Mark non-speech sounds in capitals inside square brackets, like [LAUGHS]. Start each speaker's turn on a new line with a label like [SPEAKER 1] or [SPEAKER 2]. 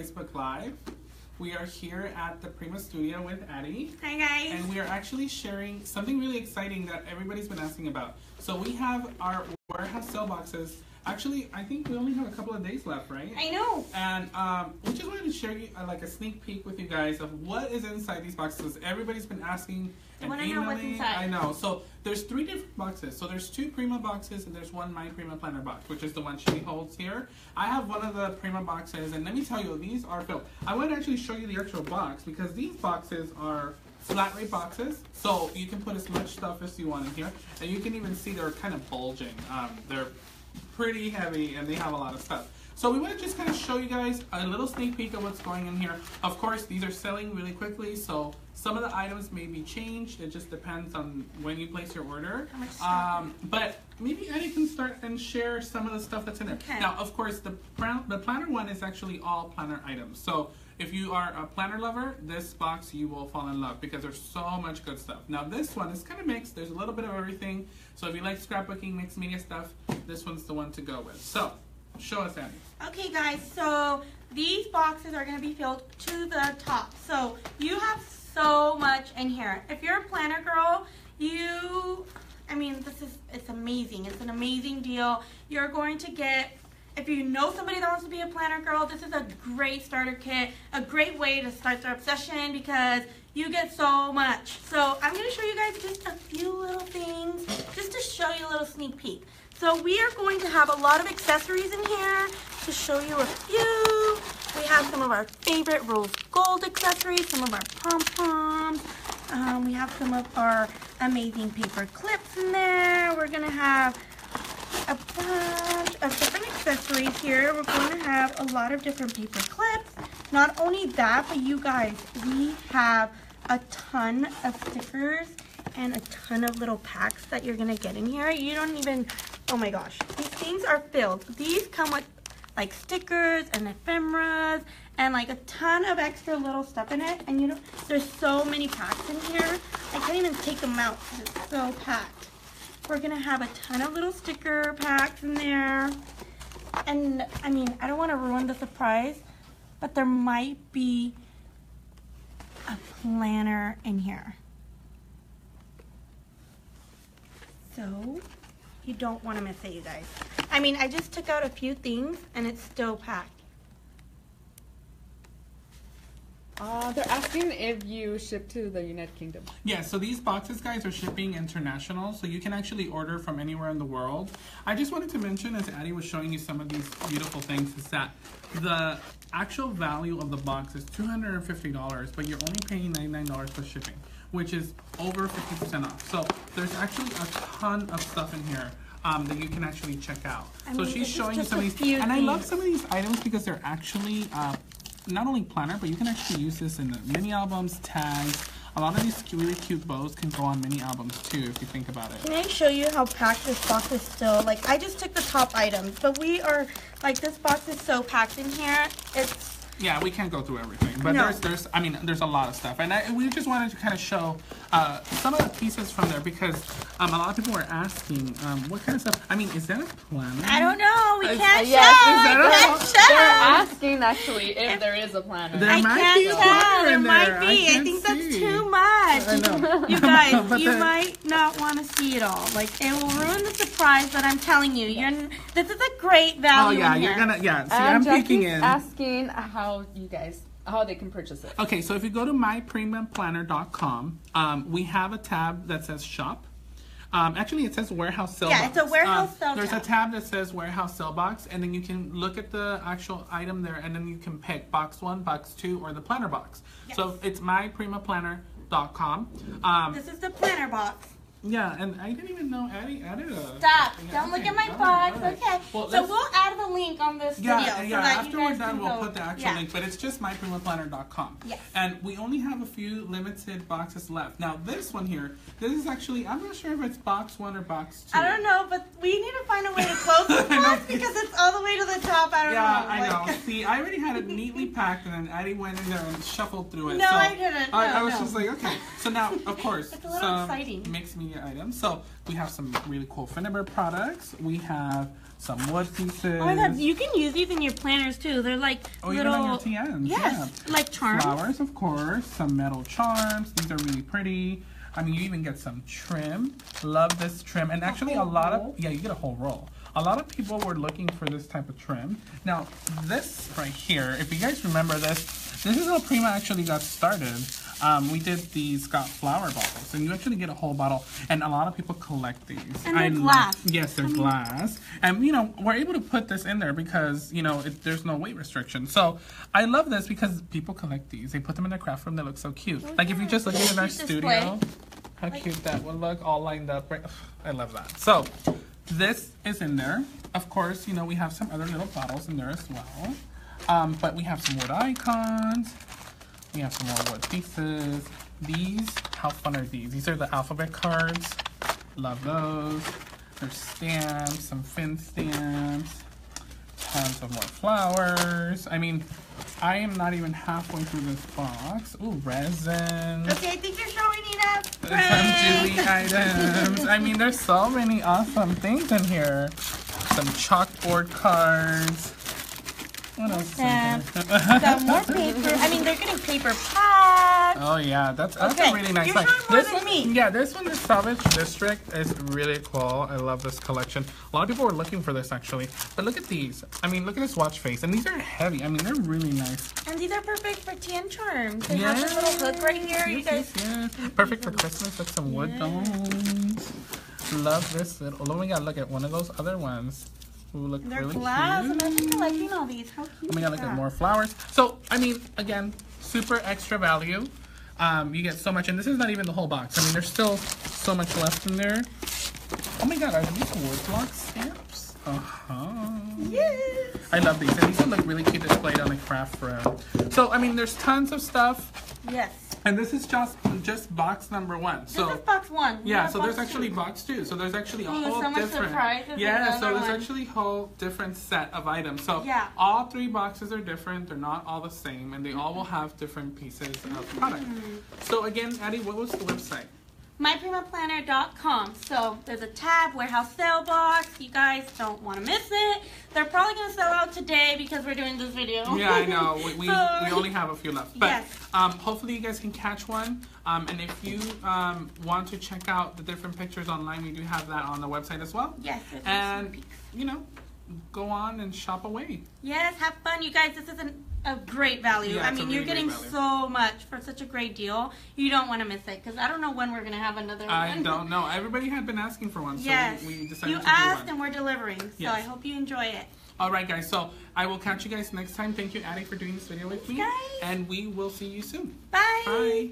[SPEAKER 1] Facebook Live. We are here at the Prima Studio with Addy.
[SPEAKER 2] Hi guys.
[SPEAKER 1] And we are actually sharing something really exciting that everybody's been asking about. So we have our warehouse sale boxes. Actually, I think we only have a couple of days left, right?
[SPEAKER 2] I know.
[SPEAKER 1] And um, we just wanted to share you, uh, like a sneak peek with you guys of what is inside these boxes. Everybody's been asking
[SPEAKER 2] I
[SPEAKER 1] and
[SPEAKER 2] wanna know what's inside.
[SPEAKER 1] I know. So there's three different boxes. So there's two Prima boxes and there's one My Prima Planner box, which is the one she holds here. I have one of the Prima boxes, and let me tell you, these are filled. I want to actually show you the actual box because these boxes are flat rate boxes, so you can put as much stuff as you want in here, and you can even see they're kind of bulging. Um, they're pretty heavy and they have a lot of stuff. So we want to just kind of show you guys a little sneak peek of what's going in here. Of course, these are selling really quickly, so some of the items may be changed. It just depends on when you place your order.
[SPEAKER 2] How much stuff?
[SPEAKER 1] Um, but maybe Addy can start and share some of the stuff that's in there.
[SPEAKER 2] Okay.
[SPEAKER 1] Now, of course, the plan- the planner one is actually all planner items. So if you are a planner lover, this box you will fall in love because there's so much good stuff. Now this one is kind of mixed. There's a little bit of everything. So if you like scrapbooking, mixed media stuff, this one's the one to go with. So show us, Addy.
[SPEAKER 2] Okay guys, so these boxes are gonna be filled to the top. So you have so much in here. If you're a planner girl, you, I mean, this is, it's amazing. It's an amazing deal. You're going to get, if you know somebody that wants to be a planner girl, this is a great starter kit, a great way to start their obsession because you get so much. So I'm gonna show you guys just a few little things, just to show you a little sneak peek. So we are going to have a lot of accessories in here to show you a few. We have some of our favorite rose gold accessories, some of our pom-poms. Um, we have some of our amazing paper clips in there. We're gonna have a bunch of different accessories here. We're going to have a lot of different paper clips. Not only that, but you guys, we have a ton of stickers and a ton of little packs that you're going to get in here. You don't even, oh my gosh, these things are filled. These come with like stickers and ephemeras and like a ton of extra little stuff in it. And you know, there's so many packs in here. I can't even take them out because it's so packed. We're gonna have a ton of little sticker packs in there. And I mean, I don't wanna ruin the surprise, but there might be a planner in here. So, you don't wanna miss it, you guys. I mean, I just took out a few things and it's still packed.
[SPEAKER 3] Uh, they're asking if you ship to the United Kingdom.
[SPEAKER 1] Yeah, so these boxes, guys, are shipping international, so you can actually order from anywhere in the world. I just wanted to mention, as Addy was showing you some of these beautiful things, is that the actual value of the box is $250, but you're only paying $99 for shipping, which is over 50% off. So there's actually a ton of stuff in here. Um, that you can actually check out.
[SPEAKER 2] I
[SPEAKER 1] so
[SPEAKER 2] mean,
[SPEAKER 1] she's showing you some of these, and I love some of these items because they're actually uh, not only planner, but you can actually use this in the mini albums, tags. A lot of these really cute bows can go on mini albums too, if you think about it.
[SPEAKER 2] Can I show you how packed this box is still? Like, I just took the top items, but we are, like, this box is so packed in here. It's,
[SPEAKER 1] Yeah, we can't go through everything, but
[SPEAKER 2] No.
[SPEAKER 1] there's, there's, I mean, there's a lot of stuff, and I, we just wanted to kind of show uh, some of the pieces from there because um, a lot of people were asking, um, what kind of stuff? I mean, is that a planner?
[SPEAKER 2] I don't know. We
[SPEAKER 1] Is-
[SPEAKER 2] can't
[SPEAKER 3] yes,
[SPEAKER 2] show.
[SPEAKER 1] is that
[SPEAKER 2] I
[SPEAKER 1] a-
[SPEAKER 2] can't
[SPEAKER 3] They're asking actually if there is a planner.
[SPEAKER 1] There
[SPEAKER 2] I
[SPEAKER 1] might
[SPEAKER 2] can't
[SPEAKER 1] be a
[SPEAKER 2] tell.
[SPEAKER 1] planner
[SPEAKER 2] There
[SPEAKER 1] in
[SPEAKER 2] might
[SPEAKER 1] there. I
[SPEAKER 2] be. I,
[SPEAKER 1] can't
[SPEAKER 2] think that's
[SPEAKER 1] see.
[SPEAKER 2] too much.
[SPEAKER 1] I know.
[SPEAKER 2] You [LAUGHS] guys, you
[SPEAKER 1] the-
[SPEAKER 2] might not want to see it all. Like, it will ruin the surprise, but I'm telling you, you're. This is a great value.
[SPEAKER 1] Oh yeah,
[SPEAKER 2] in
[SPEAKER 1] you're gonna, yeah. See,
[SPEAKER 3] and
[SPEAKER 1] I'm
[SPEAKER 3] Jackie's
[SPEAKER 1] peeking in.
[SPEAKER 3] asking how you guys how they can purchase it.
[SPEAKER 1] Okay, so if you go to myprimaplanner.com, um, we have a tab that says shop. Um, actually, it says warehouse sale
[SPEAKER 2] Yeah,
[SPEAKER 1] box.
[SPEAKER 2] it's a warehouse
[SPEAKER 1] Um,
[SPEAKER 2] sale
[SPEAKER 1] There's
[SPEAKER 2] tab.
[SPEAKER 1] a tab that says warehouse sale box, and then you can look at the actual item there, and then you can pick box one, box two, or the planner box. So it's Um,
[SPEAKER 2] This is the planner box.
[SPEAKER 1] Yeah, and I didn't even know Addy added a.
[SPEAKER 2] Uh, Stop.
[SPEAKER 1] Yeah,
[SPEAKER 2] Don't look at my box.
[SPEAKER 1] right.
[SPEAKER 2] Okay.
[SPEAKER 1] Well,
[SPEAKER 2] so we'll add the link on this
[SPEAKER 1] Yeah,
[SPEAKER 2] video.
[SPEAKER 1] yeah.
[SPEAKER 2] so that
[SPEAKER 1] After we're done, we'll put the actual
[SPEAKER 2] yeah.
[SPEAKER 1] link, but it's just myprimaplanner.com.
[SPEAKER 2] Yes.
[SPEAKER 1] And we only have a few limited boxes left. Now, this one here, this is actually, I'm not sure if it's box one or box two.
[SPEAKER 2] I don't know, but we need to find a way to close [LAUGHS] this
[SPEAKER 1] I
[SPEAKER 2] box because it's all the way to the top. I don't
[SPEAKER 1] Yeah,
[SPEAKER 2] know.
[SPEAKER 1] I know. See, I already had it neatly [LAUGHS] packed, and then Addy went in there and shuffled through it.
[SPEAKER 2] No,
[SPEAKER 1] so
[SPEAKER 2] I didn't.
[SPEAKER 1] I,
[SPEAKER 2] No,
[SPEAKER 1] I was
[SPEAKER 2] no.
[SPEAKER 1] just like, okay. So now, of course, [LAUGHS]
[SPEAKER 2] It's a little exciting.
[SPEAKER 1] mixed media your items. So we have some really cool Finnabair products. We have some wood pieces.
[SPEAKER 2] Oh my god, you can use these in your planners too. They're like
[SPEAKER 1] Oh, even
[SPEAKER 2] little
[SPEAKER 1] on your TNs.
[SPEAKER 2] Yes,
[SPEAKER 1] yeah.
[SPEAKER 2] like charms.
[SPEAKER 1] Flowers, of course. Some metal charms. These are really pretty. I mean, you even get some trim. Love this trim. And actually, a
[SPEAKER 2] whole
[SPEAKER 1] lot
[SPEAKER 2] roll?
[SPEAKER 1] of yeah, you get a whole roll. A lot of people were looking for this type of trim. Now, this right here, if you guys remember this, this is how Prima actually got started. Um, we did these got flower bottles, and you actually get a whole bottle, and a lot of people collect these.
[SPEAKER 2] And they're
[SPEAKER 1] I love-
[SPEAKER 2] glass.
[SPEAKER 1] yes, they're glass, and you know we're able to put this in there because you know it, there's no weight restriction. So I love this because people collect these. They put them in their craft room. They look so cute. like if you just look at in our studio,
[SPEAKER 2] display.
[SPEAKER 1] how cute that would look, all lined up. Right? I love that. So this is in there. Of course, you know we have some other little bottles in there as well. Um, but we have some wood icons. We have some more wood pieces. These, how fun are these? These are the alphabet cards. Love those. There's stamps, some fin stamps, tons of more flowers. I mean, I am not even halfway through this box. Ooh, resin.
[SPEAKER 2] Okay, I think you're showing it enough. [LAUGHS]
[SPEAKER 1] Some Julie items. I mean, there's so many awesome things in here. Some chalkboard cards. What else? is in here? [LAUGHS]
[SPEAKER 2] Some more paper. I mean, they're getting paper pads.
[SPEAKER 1] Oh yeah, that's that's
[SPEAKER 2] Okay,
[SPEAKER 1] a really nice
[SPEAKER 2] you're
[SPEAKER 1] one. This one,
[SPEAKER 2] me.
[SPEAKER 1] yeah, this one, the Salvage District, is really cool. I love this collection. A lot of people were looking for this actually, but look at these. I mean, look at this watch face, and these are heavy. I mean, they're really nice.
[SPEAKER 2] And these are perfect for TN charms. They have this little hook right here. You guys.
[SPEAKER 1] yes, yes. Perfect for Christmas, like some wood domes. Love this little. Oh my god, look at one of those other ones. Who look
[SPEAKER 2] They're
[SPEAKER 1] really
[SPEAKER 2] glass.
[SPEAKER 1] cute.
[SPEAKER 2] Imagine collecting all these. How cute
[SPEAKER 1] Oh my god, look at more flowers. So, I mean, again, super extra value. Um, you get so much, and this is not even the whole box. I mean, there's still so much left in there. Oh my god, are these word block stamps? Uh-huh.
[SPEAKER 2] Yes.
[SPEAKER 1] I love these, and these would look really cute displayed on a craft room. So, I mean, there's tons of stuff,
[SPEAKER 2] Yes. [LAUGHS]
[SPEAKER 1] and this is just just box number one. So.
[SPEAKER 2] this is box one. We
[SPEAKER 1] Yeah, so there's actually
[SPEAKER 2] two.
[SPEAKER 1] box two. So there's actually a whole
[SPEAKER 2] so much
[SPEAKER 1] different. yeah, so there's
[SPEAKER 2] one.
[SPEAKER 1] actually whole different set of items. So
[SPEAKER 2] Yeah.
[SPEAKER 1] all three boxes are different. They're not all the same, and they all will have different pieces of product.
[SPEAKER 2] Mm-hmm.
[SPEAKER 1] So again, Addy, what was the website?
[SPEAKER 2] myprimaplanner.com. So there's a tab, warehouse sale box. You guys don't want to miss it. They're probably going to sell out today because we're doing this video.
[SPEAKER 1] Yeah, I know. We, we, [LAUGHS]
[SPEAKER 2] So-
[SPEAKER 1] we only have a few left. But
[SPEAKER 2] Yes.
[SPEAKER 1] um, hopefully you guys can catch one. Um, and if you um, want to check out the different pictures online, we do have that on the website as well.
[SPEAKER 2] Yes,
[SPEAKER 1] And, you know, go on and shop away.
[SPEAKER 2] Yes, have fun, you guys. This is an, a great value.
[SPEAKER 1] Yeah,
[SPEAKER 2] I mean, you're getting so much for such a great deal. You don't want to miss it because I don't know when we're going to have another
[SPEAKER 1] I
[SPEAKER 2] one.
[SPEAKER 1] don't know. Everybody had been asking for one, so
[SPEAKER 2] Yes.
[SPEAKER 1] we, we decided
[SPEAKER 2] you
[SPEAKER 1] to
[SPEAKER 2] asked
[SPEAKER 1] do one.
[SPEAKER 2] and we're delivering. So
[SPEAKER 1] Yes.
[SPEAKER 2] I hope you enjoy it.
[SPEAKER 1] All right, guys. So I will catch you guys next time. Thank you, Addy, for doing this video with me,
[SPEAKER 2] Guys.
[SPEAKER 1] and we will see you soon.
[SPEAKER 2] Bye.
[SPEAKER 1] Bye.